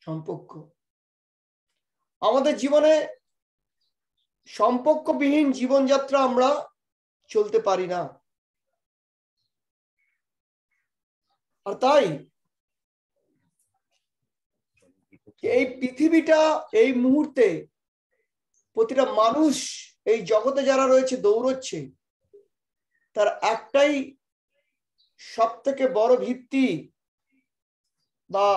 সম্পর্ক। আমাদের জীবনে সম্পর্কবিহীন জীবনযাত্রা আমরা চলতে পারি না। আর তাই এই পৃথিবীটা, এই মুহূর্তে প্রতিটা মানুষ, এই জগতে যারা রয়েছে, দৌড়চ্ছে, তার একটাই সব থেকে বড় ভিত্তি বা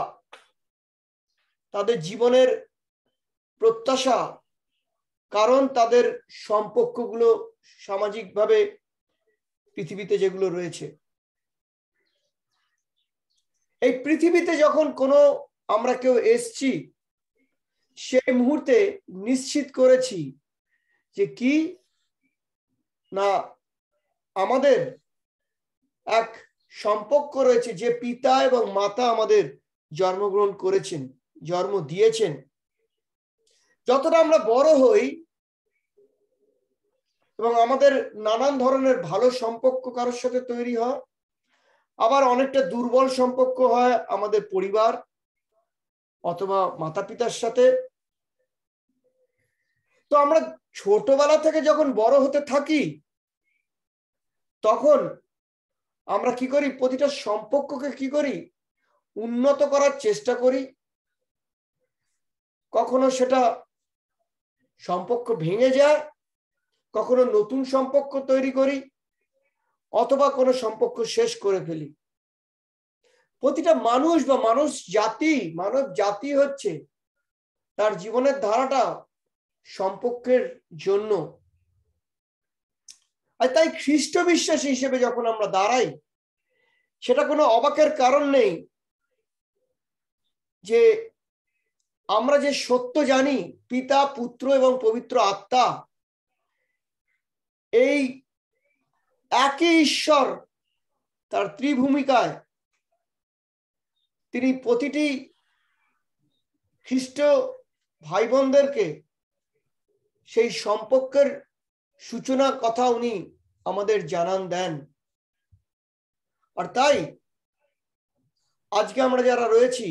জীবনের প্রত্যাশা, কারণ তাদের সম্পর্কগুলো সামাজিকভাবে পৃথিবীতে যেগুলো রয়েছে। এই পৃথিবীতে যখন কোনো আমরা কেউ এসছি সেই মুহূর্তে নিশ্চিত করেছি যে কি না আমাদের এক সম্পর্ক রয়েছে যে পিতা এবং মাতা আমাদের জন্মগ্রহণ করেছেন। জন্ম দিয়েছেন। যতটা আমরা বড় হই এবং আমাদের নানান ধরনের ভালো সম্পর্ক কারোর সাথে তৈরি হয়, আবার অনেকটা দুর্বল সম্পর্ক হয় আমাদের পরিবার অথবা মাতা পিতার সাথে। তো আমরা ছোটবেলা থেকে যখন বড় হতে থাকি, তখন আমরা কি করি? প্রতিটা সম্পর্ককে কি করি? উন্নত করার চেষ্টা করি। কখনো সেটা সম্পর্ক ভেঙে যায়, কখনো নতুন সম্পর্ক তৈরি করি, অথবা কোনো সম্পর্ক শেষ করে ফেলি। প্রতিটা মানুষ বা মানুষ জাতি, মানব জাতি হচ্ছে তার জীবনের ধারাটা সম্পর্কের জন্য। আর তাই খ্রিস্ট বিশ্বাসী হিসেবে যখন আমরা দাঁড়াই, সেটা কোনো অবাকের কারণ নেই যে আমরা যে সত্য জানি, পিতা, পুত্র এবং পবিত্র আত্মা, এই একই ঈশ্বর তার ত্রিভূমিকায় তিনি প্রতিটি খ্রিস্ট ভাই বোনদেরকে সেই সম্পর্কের সূচনা কথা উনি আমাদের জানান দেন। আর তাই আজকে আমরা যারা রয়েছি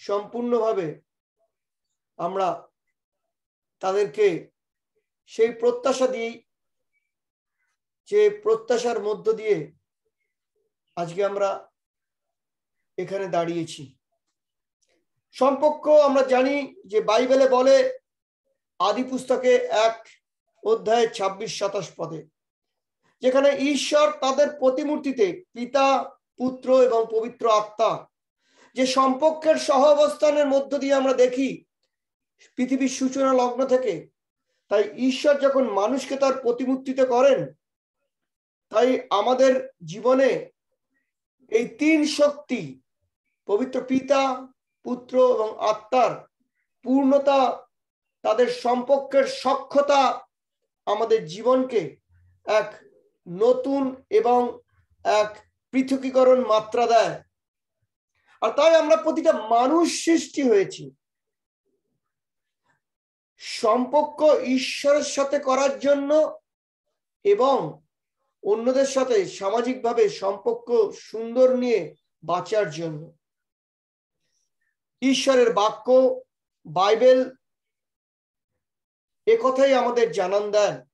সম্পূর্ণভাবে আমরা তাদেরকে সেই প্রত্যাশা দিয়েই, যে প্রত্যাশার মধ্য দিয়ে আজকে আমরা এখানে দাঁড়িয়েছি। সম্পর্ক আমরা জানি যে বাইবেলে বলে আদি পুস্তকে এক অধ্যায় ছাব্বিশ সাতাশ পদে, যেখানে ঈশ্বর তাদের প্রতিমূর্তিতে পিতা, পুত্র এবং পবিত্র আত্মা যে সম্পর্কের সহ অবস্থানের মধ্য দিয়ে আমরা দেখি পৃথিবীর সূচনা লগ্ন থেকে, তাই ঈশ্বর যখন মানুষকে তার প্রতিমূর্তিতে করেন, তাই আমাদের জীবনে এই তিন শক্তি, পবিত্র পিতা, পুত্র এবং আত্মার পূর্ণতা, তাদের সম্পর্কের সক্ষতা আমাদের জীবনকে এক নতুন এবং এক পৃথকীকরণ মাত্রা দেয়। আর তাই আমরা প্রতিটা মানুষ সৃষ্টি হয়েছি। সম্পর্ক ঈশ্বরের সাথে করার জন্য এবং অন্যদের সাথে সামাজিকভাবে সম্পর্ক সুন্দর নিয়ে বাঁচার জন্য। ঈশ্বরের বাক্য, বাইবেল কথাই আমাদের জানান দেন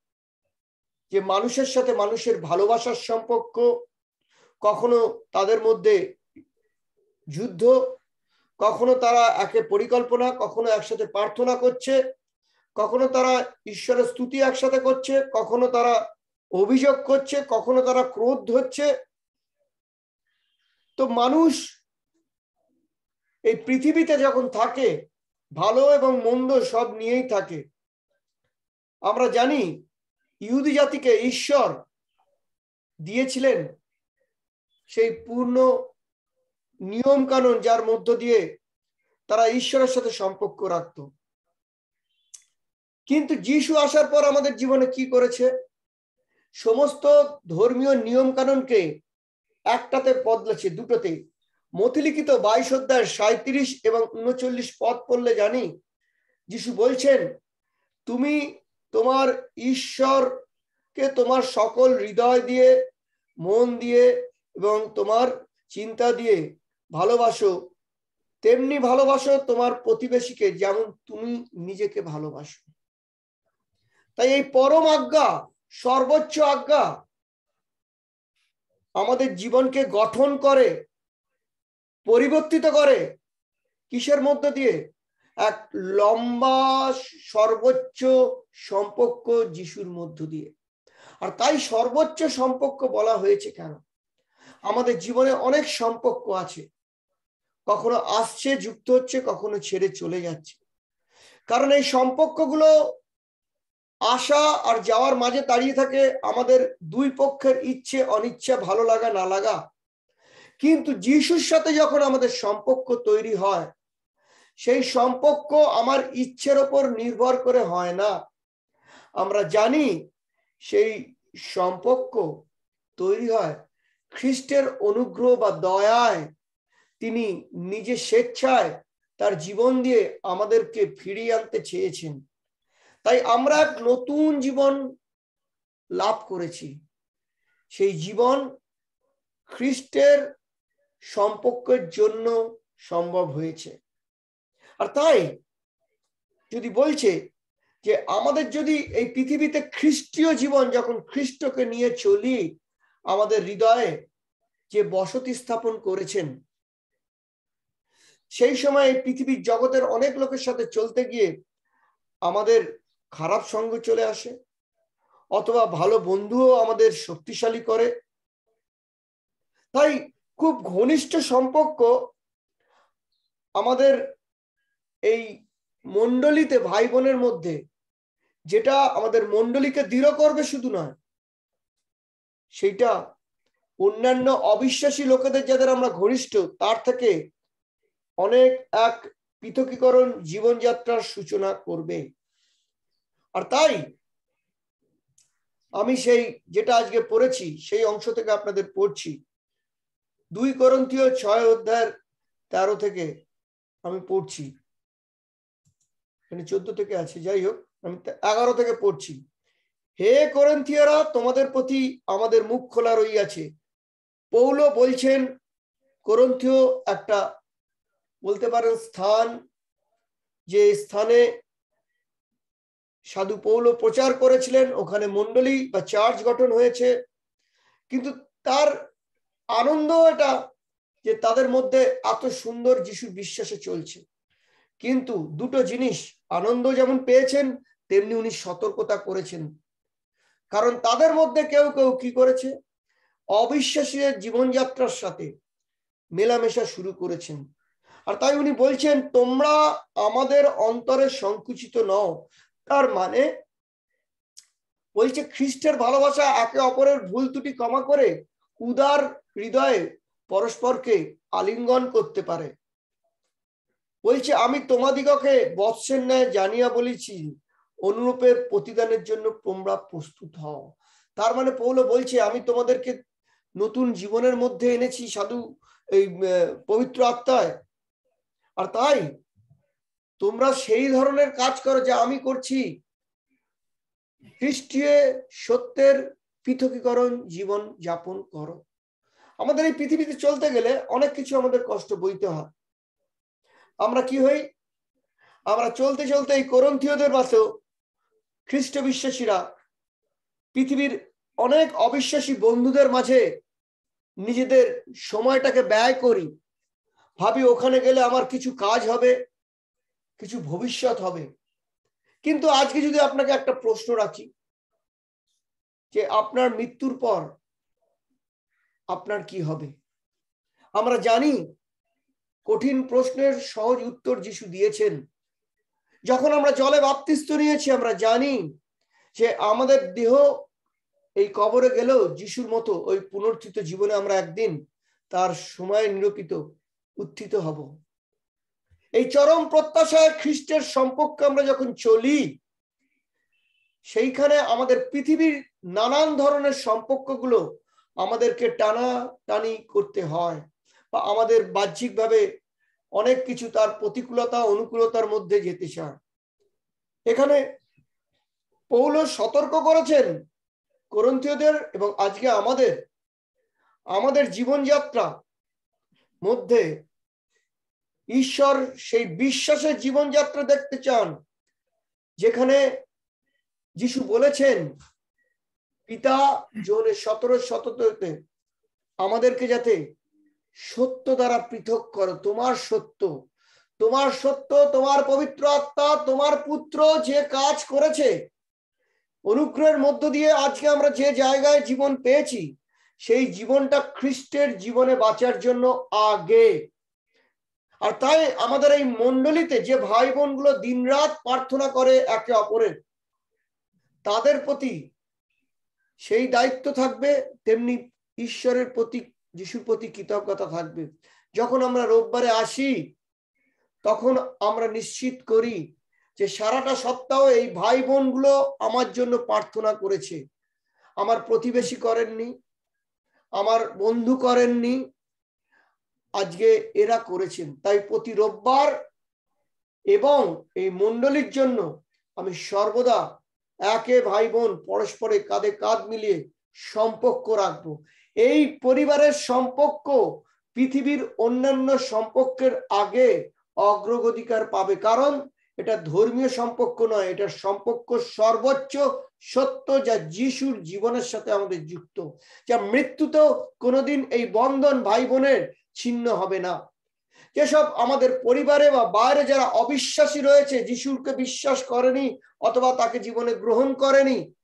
যে মানুষের সাথে মানুষের ভালোবাসার সম্পর্ক কখনো তাদের মধ্যে যুদ্ধ, কখনো তারা একে পরিকল্পনা, কখনো একসাথে প্রার্থনা করছে, কখনো তারা ঈশ্বরের স্তুতি একসাথে করছে, কখনো তারা অভিযোগ করছে, কখনো তারা ক্রোধ হচ্ছে তো মানুষ এই পৃথিবীতে যখন থাকে, ভালো এবং মন্দ সব নিয়েই থাকে। আমরা জানি ইহুদি জাতিকে ঈশ্বর দিয়েছিলেন সেই পূর্ণ নিয়ম কানুন যার মধ্য দিয়ে তারা ঈশ্বরের সাথে সম্পর্ক রাখত। কিন্তু যিশু আসার পর আমাদের জীবনে কি করেছে? সমস্ত ধর্মীয় নিয়ম কানুনকে একটাতে বদলেছে দুটোতে মতিলিখিত বাইশ অধ্যায় সাঁত্রিশ এবং উনচল্লিশ পদ পড়লে জানি, যিশু বলছেন, তুমি তোমার ঈশ্বরকে তোমার সকল হৃদয় দিয়ে, মন দিয়ে এবং তোমার চিন্তা দিয়ে ভালোবাসো, তেমনি ভালোবাসো তোমার প্রতিবেশীকে যেমন তুমি নিজেকে ভালোবাসো। তাই এই পরম আজ্ঞা, সর্বোচ্চ আজ্ঞা আমাদের জীবনকে গঠন করে, পরিবর্তিত করে কিসের মধ্য দিয়ে? এক লম্বা সর্বোচ্চ সম্পর্ক যিশুর মধ্য দিয়ে। আর তাই সর্বোচ্চ সম্পর্ক বলা হয়েছে কেন? আমাদের জীবনে অনেক সম্পর্ক আছে। কখনো আসছে, যুক্ত হচ্ছে, কখনো ছেড়ে চলে যাচ্ছে। কারণ এই সম্পর্কগুলো আসা আর যাওয়ার মাঝে দাঁড়িয়ে থাকে আমাদের দুই পক্ষের ইচ্ছে, অনিচ্ছা, ভালো লাগা, না লাগা। কিন্তু যিশুর সাথে যখন আমাদের সম্পর্ক তৈরি হয়, সেই সম্পর্ক আমার ইচ্ছের ওপর নির্ভর করে হয় না। আমরা জানি সেই সম্পর্ক তৈরি হয় খ্রিস্টের অনুগ্রহ বা দয়ায়। তিনি নিজে স্বেচ্ছায় তার জীবন দিয়ে আমাদেরকে ফিরিয়ে আনতে চেয়েছেন। তাই আমরা এক নতুন জীবন লাভ করেছি। সেই জীবন খ্রিস্টের সম্পর্কের জন্য সম্ভব হয়েছে। আর তাই যদি বলছে যে আমাদের যদি এই পৃথিবীতে খ্রিস্টীয় জীবন যখন খ্রিস্টকে নিয়ে চলি, আমাদের হৃদয়ে যে বসতি স্থাপন করেছেন সেই সময় পৃথিবীর জগতের অনেক লোকের সাথে চলতে গিয়ে আমাদের খারাপ সঙ্গ চলে আসে, অথবা ভালো বন্ধুও আমাদের শক্তিশালী করে। তাই খুব ঘনিষ্ঠ সম্পর্ক আমাদের এই মন্ডলিতে ভাই বোনের মধ্যে, যেটা আমাদের মন্ডলীকে দৃঢ় করবে শুধু নয়, সেইটা অন্যান্য অবিশ্বাসী লোকেদের যাদের আমরা ঘনিষ্ঠ, তার থেকে অনেক এক পৃথকীকরণ জীবনযাত্রার সূচনা করবে। আর তাই আমি সেই যেটা আজকে পড়েছি, সেই অংশ থেকে আপনাদের পড়ছি। দুই করন্থীয় ছয় অধ্যায়ের তেরো থেকে আমি পড়ছি। চোদ্দ থেকে আছে, যাই হোক, আমি এগারো থেকে পড়ছি। হে করন্থিয়ারা, তোমাদের প্রতি আমাদের মুখ খোলা রইয়াছে। পৌল বলছেন, করন্থীয় একটা বলতে পারেন স্থান, যে স্থানে সাধু পৌল প্রচার করেছিলেন, ওখানে মন্ডলী বা চার্চ গঠন হয়েছে। কিন্তু তার আনন্দ এটা যে তাদের মধ্যে এত সুন্দর যিশু বিশ্বাসে চলছে। কিন্তু দুটো জিনিস আনন্দ যেমন পেয়েছেন, তেমনি উনি সতর্কতা করেছেন। কারণ তাদের মধ্যে কেউ কেউ কি করেছে? অবিশ্বাসীদের জীবনযাত্রার সাথে মেলামেশা শুরু করেছেন। আর তাই উনি বলছেন, তোমরা আমাদের অন্তরে সংকুচিত নও। তার মানে বলছে, খ্রিস্টের ভালোবাসা একে অপরের ভুল ত্রুটি ক্ষমা করে উদার হৃদয়ে পরস্পরকে আলিঙ্গন করতে পারে। বলছে, আমি তোমাদিগকে বৎসের ন্যায় জানিয়া বলেছি, অনুরূপের প্রতিদানের জন্য তোমরা প্রস্তুত হও। তার মানে পৌল বলছে, আমি তোমাদেরকে নতুন জীবনের মধ্যে এনেছি, সাধু, এই পবিত্র আত্মায়। আর তাই তোমরা সেই ধরনের কাজ করো যা আমি করছি। খ্রিস্টীয় সত্যের পৃথকীকরণ জীবন যাপন করো। আমাদের এই পৃথিবীতে চলতে গেলে অনেক কিছু আমাদের কষ্ট বইতে হয়। আমরা কি হই? আমরা চলতে চলতে এই করন্থীয়দের বাসেও খ্রিস্ট বিশ্বাসীরা পৃথিবীর অনেক অবিশ্বাসী বন্ধুদের মাঝে নিজেদের সময়টাকে ব্যয় করি। ভাবি, ওখানে গেলে আমার কিছু কাজ হবে, কিছু ভবিষ্যৎ হবে। কিন্তু আজকে যদি আপনাকে একটা প্রশ্ন রাখি, যে আপনার মৃত্যুর পর আপনার কি হবে? আমরা জানি কঠিন প্রশ্নের সহজ উত্তর যিশু দিয়েছেন। যখন আমরা জলে বাপ্তিস্ত নিয়েছি, আমরা জানি যে আমাদের দেহ এই কবরে গেলেও যিশুর মতো ওই পুনর্থিত জীবনে আমরা একদিন তার সময় নিরূপিত উত্থিত হব। এই চরম প্রত্যাশায় খ্রিস্টের সম্পর্কে আমরা যখন চলি, সেইখানে আমাদের পৃথিবীর নানান ধরনের সম্পর্কগুলো আমাদেরকে টানা টানি করতে হয় বা আমাদের বাহ্যিকভাবে অনেক কিছু তার প্রতিকূলতা, অনুকূলতার মধ্যে যেতে চায়। এখানে পৌল সতর্ক করেছেন করন্থীয়দের এবং আজকে আমাদের আমাদের জীবনযাত্রা মধ্যে ঈশ্বর সেই বিশ্বাসের জীবনযাত্রা দেখতে চান, যেখানে যিশু বলেছেন, পিতা জোনের সতেরো শততে আমাদেরকে যাতে সত্য দ্বারা পৃথক করো, তোমার সত্য তোমার সত্য, তোমার পবিত্র আত্মা, তোমার পুত্র যে কাজ করেছে, অনুগ্রহের মধ্য দিয়ে আজকে আমরা যে জায়গায় জীবন পেয়েছি, সেই জীবনটা খ্রিস্টের জীবনে বাঁচার জন্য আগে। আর তাই আমাদের এই মন্ডলীতে যে ভাই বোনগুলো দিনরাত প্রার্থনা করে একে অপরের, তাদের প্রতি সেই দায়িত্ব থাকবে, তেমনি ঈশ্বরের প্রতি, যিশুর প্রতি কৃতজ্ঞতা থাকবে। যখন আমরা রোববারে আসি, তখন আমরা নিশ্চিত করি যে সারাটা সপ্তাহ এই ভাই বোনগুলো আমার জন্য প্রার্থনা করেছে। আমার প্রতিবেশী করেননি, আমার বন্ধু করেননি আজকে এরা করেছেন। তাই প্রতি রোববার এবং এই মন্ডলীর জন্য আমি সর্বদা একে ভাই বোন পরস্পরে কাঁধে কাঁধ মিলিয়ে সম্পর্ক রাখব। এই পরিবারের সম্পর্ক পৃথিবীর অন্যান্য সম্পর্কের আগে অগ্রগতিকার পাবে। কারণ এটা ধর্মীয় সম্পর্ক নয়, এটা সম্পর্ক সর্বোচ্চ সত্য যা যিশুর জীবনের সাথে আমাদের যুক্ত। যা মৃত্যুতেও কোনোদিন এই বন্ধন ভাই বোনের ছিন্ন হবে না। যেসব আমাদের পরিবারে বা বাইরে যারা অবিশ্বাসী রয়েছে যিশুরকে বিশ্বাস করেনি অথবা তাকে জীবনে গ্রহণ করেনি,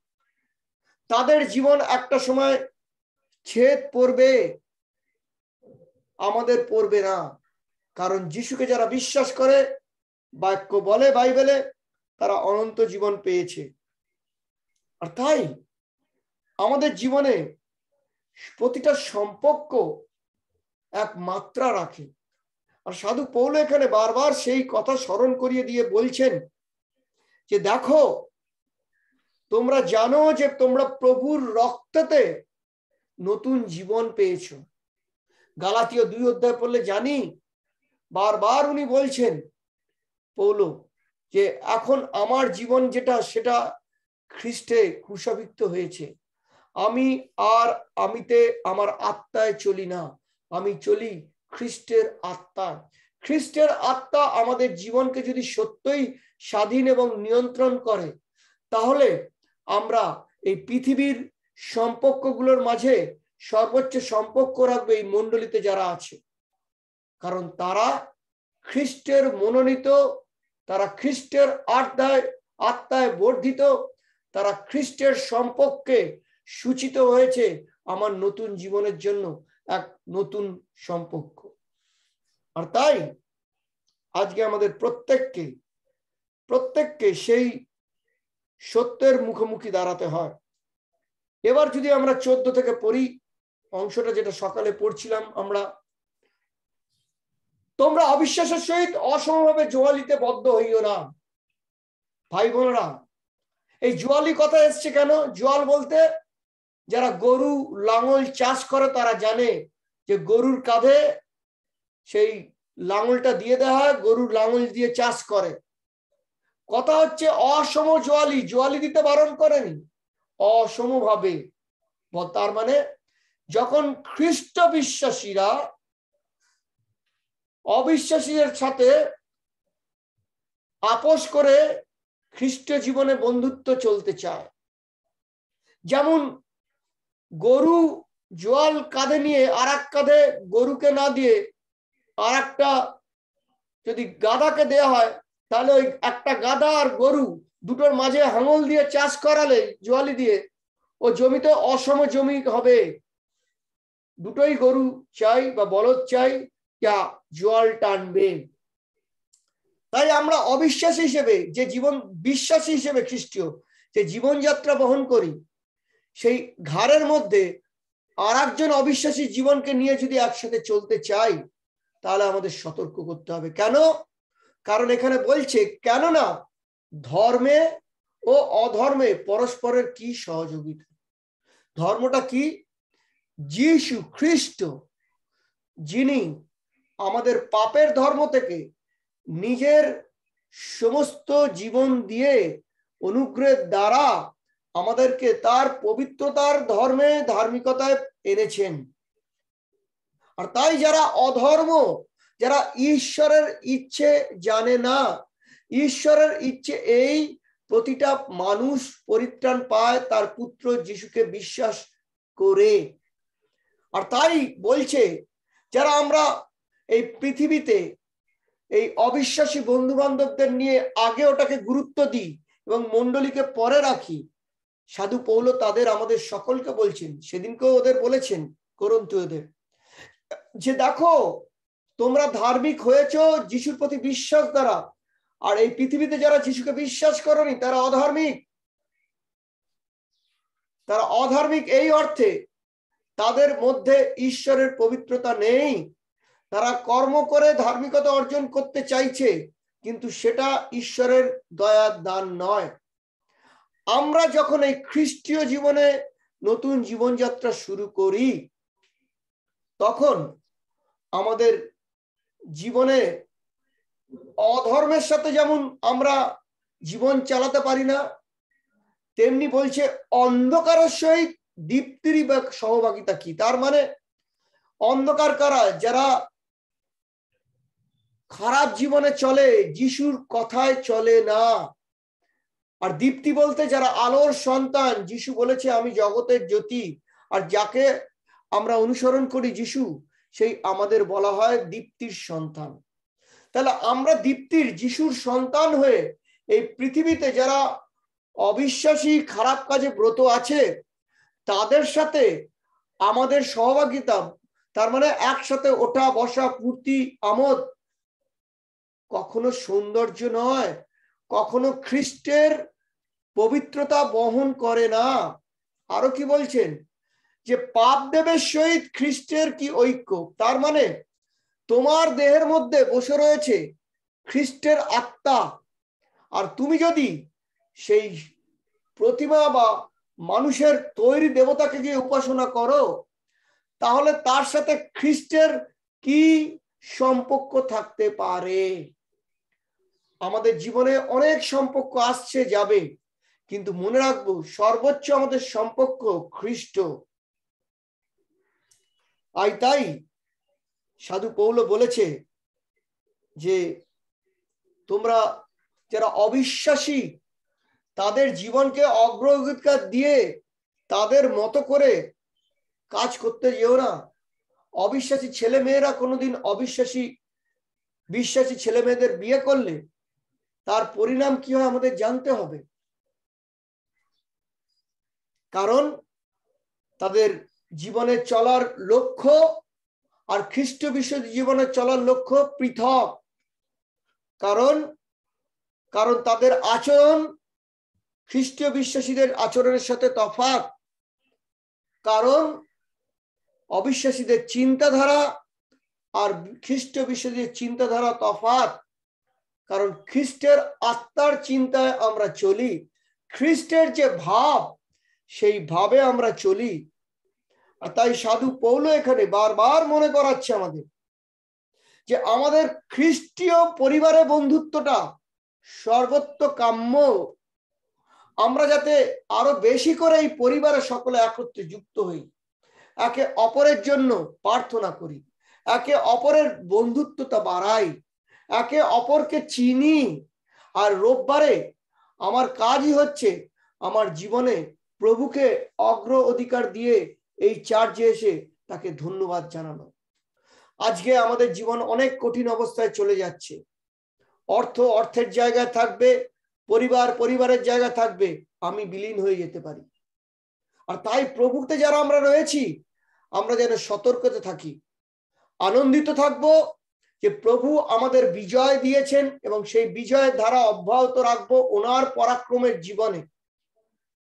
তাদের জীবন একটা সময় ছেদ পড়বে, আমাদের পড়বে না। কারণ যিশুকে যারা বিশ্বাস করে, বাক্য বলে বাইবেলে, তারা অনন্ত জীবন পেয়েছে। আর তাই আমাদের জীবনে প্রতিটা সম্পর্ক এক মাত্রা রাখে। আর সাধু পৌল এখানে বারবার সেই কথা স্মরণ করিয়ে দিয়ে বলছেন যে, দেখো, তোমরা জানো যে তোমরা প্রভুর রক্ততে নতুন জীবন পেয়েছ। গালাতীয় দুই অধ্যায় পড়লে জানি, বারবার উনি বলছেন, পৌল, যে এখন আমার জীবন যেটা, সেটা খ্রিস্টে ক্রুশাভিক্ত হয়েছে। আমি আর আমিতে আমার আত্মায় চলি না। আমি চলি খ্রিস্টের আত্মা খ্রিস্টের আত্মা আমাদের জীবনকে যদি সত্যই স্বাধীন এবং নিয়ন্ত্রণ করে, তাহলে আমরা এই পৃথিবীর সম্পর্কগুলোর মাঝে সর্বোচ্চ সম্পর্ক রাখবে এই মন্ডলীতে যারা আছে। কারণ তারা খ্রিস্টের মনোনীত, তারা খ্রিস্টের আত্মায় আত্মায় বর্ধিত, তারা খ্রিস্টের সম্পর্কে সূচিত হয়েছে আমার নতুন জীবনের জন্য। এক নতুন সম্পর্ক। আর তাই আজকে আমাদের প্রত্যেককে প্রত্যেককে সেই সত্যের মুখোমুখি দাঁড়াতে হয়। এবার যদি আমরা চোদ্দ থেকে পড়ি, অংশটা যেটা সকালে পড়ছিলাম আমরা, তোমরা অবিশ্বাসের সহিত অসমভাবে জোয়ালিতে বদ্ধ হইও না। ভাই বোনেরা, এই জোয়ালি কথা এসছে কেন? জোয়াল বলতে যারা গরু, লাঙল চাষ করে তারা জানে যে গরুর কাঁধে সেই লাঙলটা দিয়ে দেওয়া হয়, গরুর লাঙল দিয়ে চাষ করে। কথা হচ্ছে অসম জোয়ালি জোয়ালি দিতে বারণ করেনি? অসমভাবে। তার মানে যখন খ্রিস্ট বিশ্বাসীরা অবিশ্বাসীদের সাথে আপোষ করে খ্রিস্ট জীবনে বন্ধুত্ব চলতে চায়, যেমন গরু জোয়াল কাঁধে নিয়ে আর এক কাঁধে গরুকে না দিয়ে আর একটা যদি গাদাকে দেয়া হয়, তাহলে ওই একটা গাদা আর গরু দুটোর মাঝে হাঙল দিয়ে চাষ করালে জোয়ালি দিয়ে ও জমিতে অসম জমি হবে। দুটোই গরু চাই বা বলদ চাই, যা জোয়াল টানবে। তাই আমরা অবিশ্বাসী হিসেবে, যে জীবন বিশ্বাসী হিসেবে খ্রিস্টীয়, যে জীবনযাত্রা বহন করি সেই ঘাড়ের মধ্যে আর একজন অবিশ্বাসী জীবনকে নিয়ে যদি একসাথে চলতে চাই, তাহলে আমাদের সতর্ক করতে হবে। কেন? কারণ এখানে বলছে, কেননা ধর্মে ও অধর্মে পরস্পরের কি সহযোগিতা? ধর্মটা কি? যিশু খ্রিস্ট, যিনি আমাদের পাপের ধর্ম থেকে নিজের সমস্ত জীবন দিয়ে অনুগ্রহের দ্বারা আমাদেরকে তার পবিত্রতার ধর্মে ধার্মিকতায় এনেছেন। আর তাই যারা অধর্ম, যারা ঈশ্বরের ইচ্ছে জানে না, ঈশ্বরের ইচ্ছে এই প্রতিটা মানুষ পরিত্রাণ পায় তার পুত্র যিশুকে বিশ্বাস করে। আর তাই বলছে, যারা আমরা এই পৃথিবীতে এই অবিশ্বাসী বন্ধু বান্ধবদের নিয়ে আগে ওটাকে গুরুত্ব দিই এবং মন্ডলীকে পরে রাখি সাধু পৌল তাদের আমাদের সকলকে বলছেন, সেদিনকেও ওদের বলেছেন করন্তু ওদের। যে দেখো, তোমরা ধার্মিক হয়েছ যিশুর প্রতি বিশ্বাস দ্বারা, আর এই পৃথিবীতে যারা যিশুকে বিশ্বাস করনি, তারা অধার্মিক। তারা অধার্মিক এই অর্থে তাদের মধ্যে ঈশ্বরের পবিত্রতা নেই। তারা কর্ম করে ধার্মিকতা অর্জন করতে চাইছে, কিন্তু সেটা ঈশ্বরের দয়ার দান নয়। আমরা যখন এই খ্রিস্টীয় জীবনে নতুন জীবনযাত্রা শুরু করি, তখন আমাদের জীবনে অধর্মের সাথে যেমন আমরা জীবন চালাতে পারি না, তেমনি বলছে অন্ধকারের সহিত দীপ্তিরই সহভাগিতা কি? তার মানে অন্ধকার কারা? যারা খারাপ জীবনে চলে, যিশুর কথায় চলে না। আর দীপ্তি বলতে যারা আলোর সন্তান, যিশু বলেছে, আমি জগতের জ্যোতি। আর যাকে আমরা অনুসরণ করি যিশু, সেই আমাদের বলা হয় দীপ্তির সন্তান। তাহলে আমরা দীপ্তির, যিশুর সন্তান হয়ে এই পৃথিবীতে যারা অবিশ্বাসী, খারাপ কাজে ব্রত আছে, তাদের সাথে আমাদের সহভাগিতা, তার মানে একসাথে ওঠা, বসা পূর্তি আমোদ কখনো সৌন্দর্য নয়। কখনো খ্রিস্টের পবিত্রতা বহন করে না। আরও কি বলছেন? যে পাপ দেবের সহিত খ্রিস্টের কি ঐক্য? তার মানে তোমার দেহের মধ্যে বসে রয়েছে খ্রিস্টের আত্মা। আর তুমি যদি সেই প্রতিমা বা মানুষের তৈরি দেবতাকে গিয়ে উপাসনা করো, তাহলে তার সাথে খ্রিস্টের কি সম্পর্ক থাকতে পারে? আমাদের জীবনে অনেক সম্পর্ক আসছে, যাবে। কিন্তু মনে রাখব, সর্বোচ্চ আমাদের সম্পর্ক খ্রিস্ট। আই তাই সাধু পৌল বলেছে যে, তোমরা যারা অবিশ্বাসী, তাদের জীবনকে অগ্রগতিকার দিয়ে তাদের মতো করে কাজ করতে যেও না। অবিশ্বাসী ছেলে মেয়েরা কোনোদিন অবিশ্বাসী, বিশ্বাসী ছেলে মেয়েদের বিয়ে করলে তার পরিণাম কি হয় আমাদের জানতে হবে। কারণ তাদের জীবনে চলার লক্ষ্য আর খ্রিস্ট বিশ্ব জীবনে চলার লক্ষ্য পৃথক। কারণ কারণ তাদের আচরণ খ্রিস্টীয় বিশ্বাসীদের আচরণের সাথে তফাৎ। কারণ, অবিশ্বাসীদের চিন্তাধারা আর খ্রিস্ট বিশ্বাসীদের চিন্তাধারা তফাৎ। কারণ খ্রিস্টের আত্মার চিন্তায় আমরা চলি, খ্রিস্টের যে ভাব, সেই ভাবে আমরা চলি। আর তাই সাধু পৌল এখানে বারবার মনে করাচ্ছে আমাদের যে আমাদের খ্রিস্টীয় পরিবারের বন্ধুত্বটা সর্বত্র কাম্য। আমরা যাতে আরও বেশি করে এই পরিবারের সকলে একত্রে যুক্ত হই, একে অপরের জন্য প্রার্থনা করি, একে অপরের বন্ধুত্বতা বাড়াই একে অপরকে চিনি আর রোববারে আমার কাজই হচ্ছে আমার জীবনে প্রভুকে অগ্র অধিকার দিয়ে এই চার্জে এসে তাকে ধন্যবাদ জানানো। আজকে আমাদের জীবন অনেক কঠিন অবস্থায় চলে যাচ্ছে। অর্থ অর্থের জায়গায় থাকবে, পরিবার পরিবারের জায়গা থাকবে, আমি বিলীন হয়ে যেতে পারি। আর তাই প্রভুতে যারা আমরা রয়েছি, আমরা যেন সতর্কতে থাকি। আনন্দিত থাকব যে প্রভু আমাদের বিজয় দিয়েছেন এবং সেই বিজয়ের ধারা অব্যাহত রাখব ওনার পরাক্রমের জীবনে।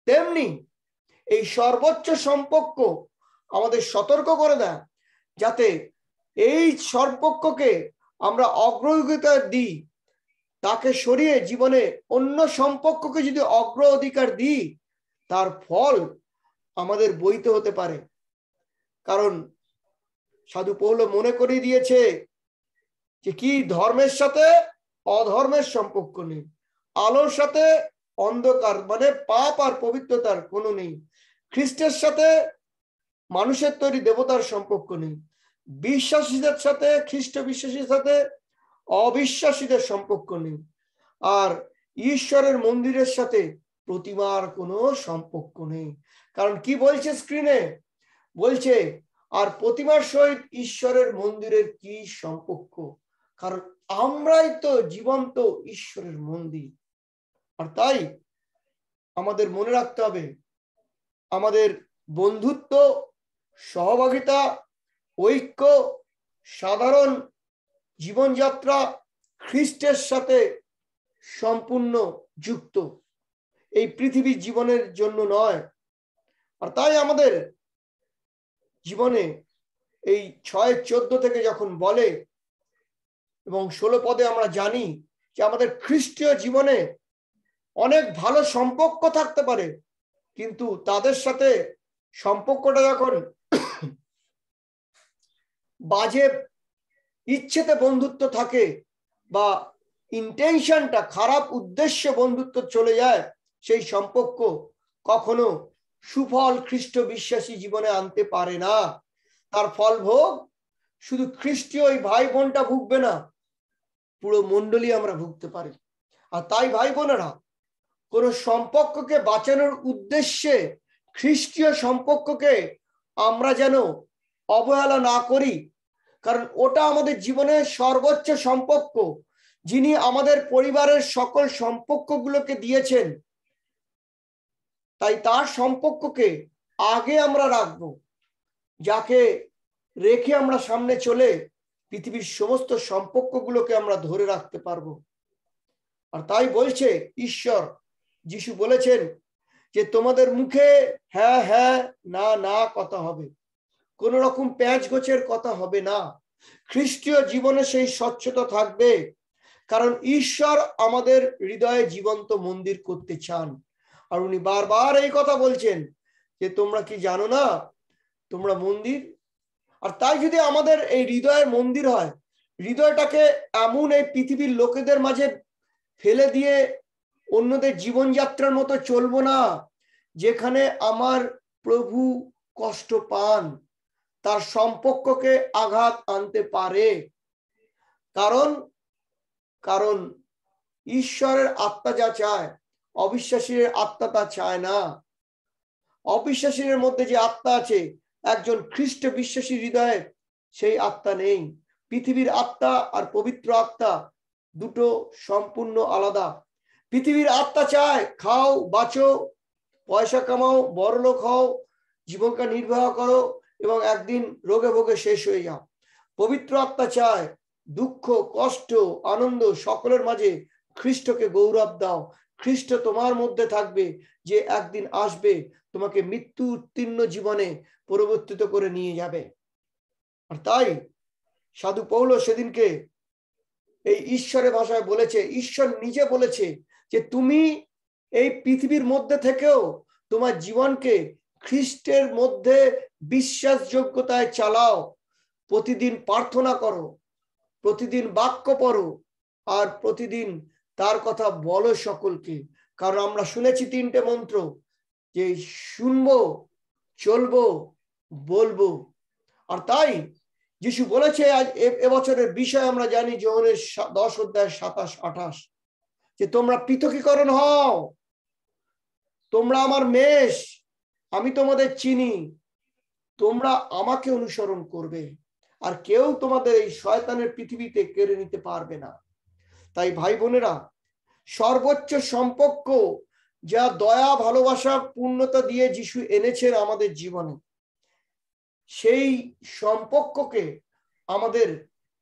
তেমনি এই সর্বোচ্চ সম্পর্ক আমাদের সতর্ক করে দেয়, যাতে এই সম্পর্ককে আমরা অগ্রগতিতা দিই। তাকে সরিয়ে জীবনে অন্য সম্পর্ককে যদি অগ্র অধিকার দিই, তার ফল আমাদের বইতে হতে পারে। কারণ সাধু পৌল মনে করিয়ে দিয়েছে যে কি ধর্মের সাথে অধর্মের সম্পর্ক নেই। আলোর সাথে অন্ধকার মানে পাপ আর পবিত্রতার কোনো নেই। খ্রিস্টের সাথে মানুষের তৈরি দেবতার সম্পর্ক নেই। বিশ্বাসীদের সাথে, খ্রিস্ট বিশ্বাসীর সাথে অবিশ্বাসীদের সম্পর্ক নেই। আর ঈশ্বরের মন্দিরের সাথে প্রতিমার কোনো সম্পর্ক নেই। কারণ কি বলছে স্ক্রিনে বলছে, আর প্রতিমার সহিত ঈশ্বরের মন্দিরের কি সম্পর্ক? কারণ আমরাই তো জীবন্ত ঈশ্বরের মন্দির। আর তাই আমাদের মনে রাখতে হবে, আমাদের বন্ধুত্ব, সহভাগিতা, ঐক্য, সাধারণ জীবনযাত্রা খ্রিস্টের সাথে সম্পূর্ণ যুক্ত। এই পৃথিবীর জীবনের জন্য নয়। আর তাই আমাদের জীবনে এই ছয় চোদ্দ থেকে যখন বলে এবং ষোলো পদে আমরা জানি যে আমাদের খ্রিস্টীয় জীবনে অনেক ভালো সম্পর্ক থাকতে পারে, কিন্তু তাদের সাথে সম্পর্কটা যখন বাজে ইচ্ছেতে বন্ধুত্ব থাকে বা ইন্টেনশনটা খারাপ উদ্দেশ্যে বন্ধুত্ব চলে যায়, সেই সম্পর্ক কখনো সুফল খ্রিস্ট বিশ্বাসী জীবনে আনতে পারে না। তার ফল ভোগ শুধু খ্রিস্টীয় ওই ভাই বোনটা ভুগবে না পুরো মন্ডলী আমরা ভুগতে পারি। আর তাই ভাই বোনেরা কোন সম্পর্ককে বাঁচানোর উদ্দেশ্যে খ্রিস্টীয় সম্পর্ককে আমরা যেন অবহেলা না করি, কারণ ওটা আমাদের জীবনের সর্বোচ্চ সম্পর্ক, যিনি আমাদের পরিবারের সকল সম্পর্কগুলোকে দিয়েছেন, তাই তার সম্পর্ককে আগে আমরা রাখব, যাকে রেখে আমরা সামনে চলে পৃথিবীর সমস্ত সম্পর্কগুলোকে আমরা ধরে রাখতে পারব। আর তাই বলছে ঈশ্বর, যিশু বলেছেন যে তোমাদের মুখে হ্যাঁ হ্যাঁ না না কথা হবে। কোন রকম প্যাঁচ গোছের কথা হবে না। খ্রিস্টীয় জীবনে সেই স্বচ্ছতা থাকবে, কারণ ঈশ্বর আমাদের হৃদয়ে জীবন্ত মন্দির করতে চান। আর উনি বারবার এই কথা বলছেন যে তোমরা কি জানো না, তোমরা মন্দির আর তাই যদি আমাদের এই হৃদয়ের মন্দির হয়, হৃদয়টাকে এমন এই পৃথিবীর লোকেদের মাঝে ফেলে দিয়ে অন্যদের জীবনযাত্রার মতো চলবো না, যেখানে আমার প্রভু কষ্ট পান, তার সম্পর্ককে আঘাত আনতে পারে। কারণ কারণ ঈশ্বরের আত্মা যা চায়, অবিশ্বাসীর আত্মা তা চায় না। অবিশ্বাসীর মধ্যে যে আত্মা আছে একজন খ্রিস্ট বিশ্বাসী হৃদয়ে সেই আত্মা নেই। পৃথিবীর আত্মা আর পবিত্র আত্মা দুটো সম্পূর্ণ আলাদা। পৃথিবীর আত্মা চায়, খাও, বাঁচো, পয়সা কামাও, বড়লোক হও জীবনকে নির্বাহ করো এবং একদিন রোগে ভোগে শেষ হয়ে যাও। পবিত্র আত্মা চায়, দুঃখ, কষ্ট, আনন্দ সকলের মাঝে খ্রিস্টকে গৌরব দাও। খ্রিস্ট তোমার মধ্যে থাকবে যে একদিন আসবে তোমাকে মৃত্যু উত্তীর্ণ জীবনে পরিবর্তিত করে নিয়ে যাবে। আর তাই সাধু পৌল সেদিনকে এই ঈশ্বরের ভাষায় বলেছে, ঈশ্বর নিজে বলেছে যে তুমি এই পৃথিবীর মধ্যে থেকেও তোমার জীবনকে খ্রিস্টের মধ্যে বিশ্বাসযোগ্যতায় চালাও। প্রতিদিন প্রার্থনা করো, প্রতিদিন বাক্য পড়ো, আর প্রতিদিন তার কথা বলো সকলকে। কারণ আমরা শুনেছি তিনটে মন্ত্র, যে শুনব, চলবো বলব। আর তাই যিশু বলেছে, আজ এবছরের বিষয় আমরা জানি যোহনের দশ অধ্যায় সাতাশ, আঠাশ, যে তোমরা পৃথকীকরণ হও। তোমরা আমার মেষ, আমি তোমাদের চিনি। তোমরা আমাকে অনুসরণ করবে, আর কেউ তোমাদের এই শয়তানের পৃথিবীতে কেড়ে নিতে পারবে না। তাই ভাই বোনেরা, সর্বোচ্চ সম্পর্ক, যা দয়া, ভালোবাসা, পূর্ণতা দিয়ে যিশু এনেছেন আমাদের জীবনে সেই সম্পর্ককে আমাদের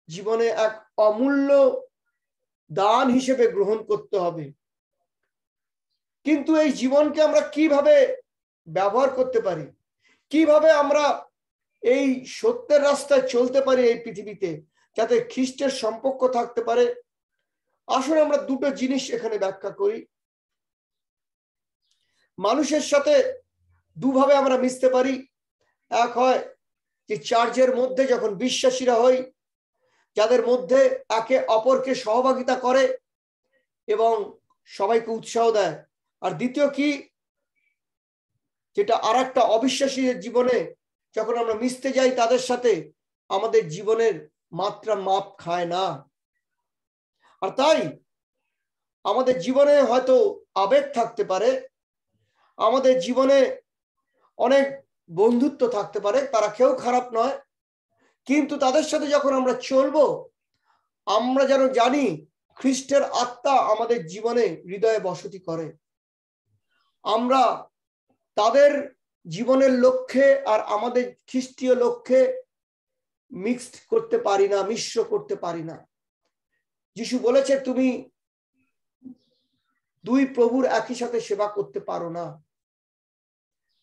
জীবনে এক অমূল্য দান হিসেবে গ্রহণ করতে হবে। কিন্তু এই জীবনকে আমরা কীভাবে ব্যবহার করতে পারি? কীভাবে আমরা এই সত্যের রাস্তায় চলতে পারি এই পৃথিবীতে যাতে খ্রিস্টের সম্পর্ক থাকতে পারে? আসলে আমরা দুটো জিনিস এখানে ব্যাখ্যা করি। মানুষের সাথে দুভাবে আমরা মিশতে পারি। এক হয় যে চার্চের মধ্যে যখন বিশ্বাসীরা হই যাদের মধ্যে একে অপরকে সহভাগিতা করে এবং সবাইকে উৎসাহ দেয়। আর দ্বিতীয় কি? যেটা আর একটা অবিশ্বাসীদের জীবনে যখন আমরা মিশতে যাই, তাদের সাথে আমাদের জীবনের মাত্রা মাপ খায় না। আর তাই আমাদের জীবনে হয়তো আবেগ থাকতে পারে। আমাদের জীবনে অনেক বন্ধুত্ব থাকতে পারে, তারা কেউ খারাপ নয়। কিন্তু তাদের সাথে যখন আমরা চলবো, আমরা যেন জানি খ্রিস্টের আত্মা আমাদের জীবনে হৃদয়ে বসতি করে। আমরা তাদের জীবনের লক্ষ্যে আর আমাদের খ্রিস্টীয় লক্ষ্যে মিক্সড করতে পারি না, মিশ্র করতে পারি না। যিশু বলেছে, তুমি দুই প্রভুর একই সাথে সেবা করতে পারো না।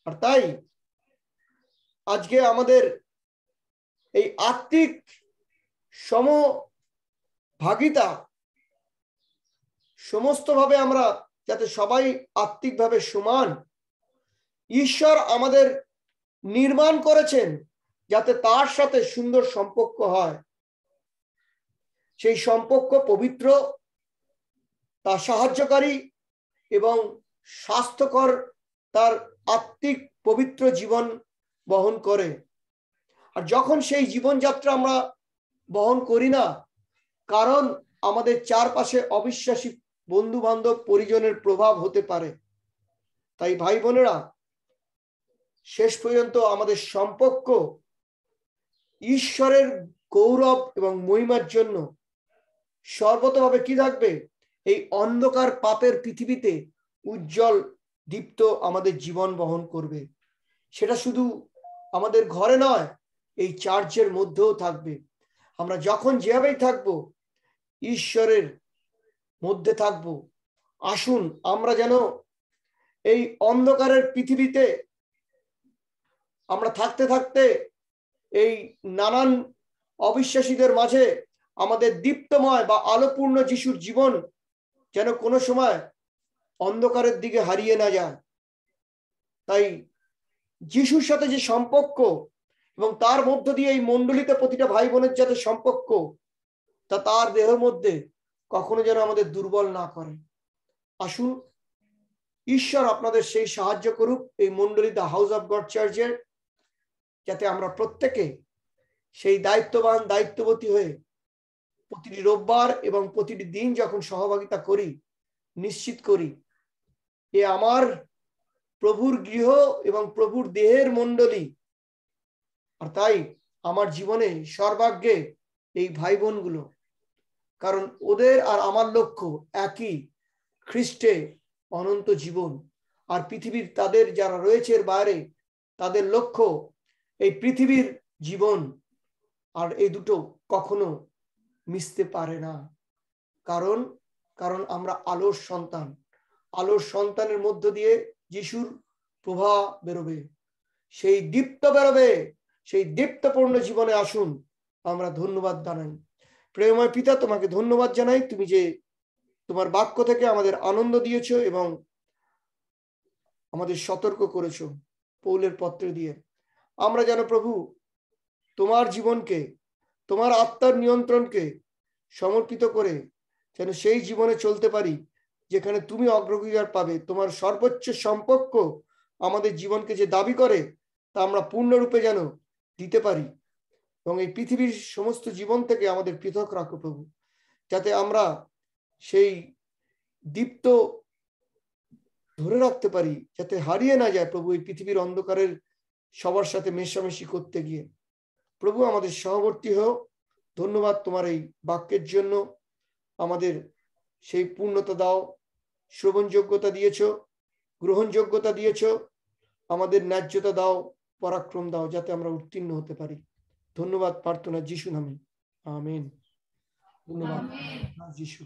আর তাই আজকে আমাদের এই আত্মিক সমভাগিতা সমস্তভাবে আমরা যাতে সবাই আত্মিকভাবে সমান, ঈশ্বর আমাদের নির্মাণ করেছেন যাতে তার সাথে সুন্দর সম্পর্ক হয়। সেই সম্পর্ক পবিত্র, তা সাহায্যকারী এবং স্বাস্থ্যকর তার আত্মিক পবিত্র জীবন বহন করে। আর যখন সেই জীবনযাত্রা আমরা বহন করি না, কারণ আমাদের চারপাশে অবিশ্বাসী বন্ধু বান্ধব পরিজনের প্রভাব হতে পারে। তাই ভাই বোনেরা, শেষ পর্যন্ত আমাদের সম্পর্ক ঈশ্বরের গৌরব এবং মহিমার জন্য সর্বতভাবে কি থাকবে? এই অন্ধকার পাপের পৃথিবীতে উজ্জ্বল দীপ্ত আমাদের জীবন বহন করবে। সেটা শুধু আমাদের ঘরে নয়, এই চার্চের মধ্যেও থাকবে। আমরা যখন যেভাবেই থাকব, ঈশ্বরের মধ্যে থাকব। আসুন আমরা যেন এই অন্ধকারের পৃথিবীতে আমরা থাকতে থাকতে এই নানান অবিশ্বাসীদের মাঝে আমাদের দীপ্তময় বা আলোপূর্ণ যিশুর জীবন যেন কোনো সময় অন্ধকারের দিকে হারিয়ে না যায়। তাই যিশুর সাথে যে সম্পর্ক এবং তার মধ্য দিয়ে এই মন্ডলিতে প্রতিটা ভাই বোনের যাতে সম্পর্ক, তা তার দেহের মধ্যে কখনো যেন আমাদের দুর্বল না করে। আসুন, ঈশ্বর আপনাদের সেই সাহায্য করুক এই মন্ডলী দ্য হাউস অফ গড চার্চের, যাতে আমরা প্রত্যেকে সেই দায়িত্ববান, দায়িত্ববতী হয়ে প্রতিটি রোববার এবং প্রতিটি দিন যখন সহভাগিতা করি, নিশ্চিত করি, এ আমার প্রভুর গৃহ এবং প্রভুর দেহের মন্ডলী আর তাই আমার জীবনে সর্বাগ্যে এই ভাই বোনগুলো কারণ ওদের আর আমার লক্ষ্য একই, খ্রিস্টে অনন্ত জীবন। আর পৃথিবীর তাদের যারা রয়েছে বাইরে, তাদের লক্ষ্য এই পৃথিবীর জীবন। আর এই দুটো কখনো মিশতে পারে না। কারণ কারণ আমরা আলোর সন্তান। আলোর সন্তানের মধ্য দিয়ে যিশুর প্রভা বেরোবে, সেই দীপ্ত বেরোবে, সেই দীপ্তপূর্ণ জীবনে আসুন, আমরা ধন্যবাদ জানাই। প্রেমময় পিতা, তোমাকে ধন্যবাদ জানাই, তুমি যে তোমার বাক্য থেকে আমাদের আনন্দ দিয়েছ এবং আমাদের সতর্ক করেছ পৌলের পত্র দিয়ে। আমরা যেন প্রভু তোমার জীবনকে, তোমার আত্মার নিয়ন্ত্রণকে সমর্পিত করে যেন সেই জীবনে চলতে পারি যেখানে তুমি অগ্রগতির পাবে। তোমার সর্বোচ্চ সম্পর্ক আমাদের জীবনকে যে দাবি করে, তা আমরা পূর্ণরূপে যেন দিতে পারি। এবং এই পৃথিবীর সমস্ত জীবন থেকে আমাদের পৃথক রাখো প্রভু। যাতে আমরা সেই দীপ্ত ধরে রাখতে পারি, যাতে হারিয়ে না যায় প্রভু এই পৃথিবীর অন্ধকারের সবার সাথে মেশামেশি করতে গিয়ে। প্রভু, আমাদের সহবর্তী হোক ধন্যবাদ তোমার এই বাক্যের জন্য। আমাদের সেই পূর্ণতা দাও। শ্রবণ যোগ্যতা দিয়েছ গ্রহণযোগ্যতা দিয়েছ আমাদের ন্যায্যতা দাও পরাক্রম দাও যাতে আমরা উত্তীর্ণ হতে পারি। ধন্যবাদ প্রার্থনা যিশু নামে। আমিন। ধন্যবাদ। যিশু।